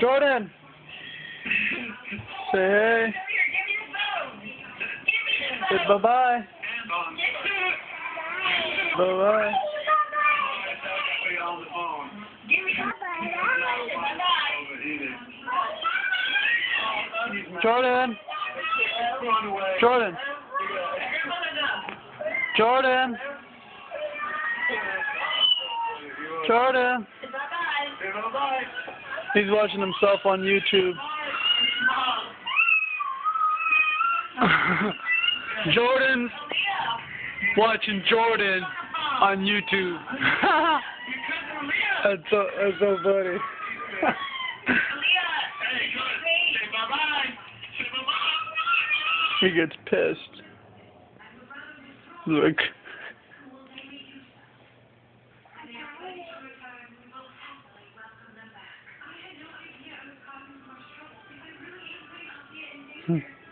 Jordan. Say hey. Say bye bye. Bye bye. Jordan. Jordan. Jordan. Jordan. He's watching himself on YouTube. Jordan's watching Jordan on YouTube. that's so that's so funny. he gets pissed. Look. Hmm.